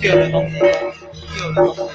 第二轮东西，第二轮东西。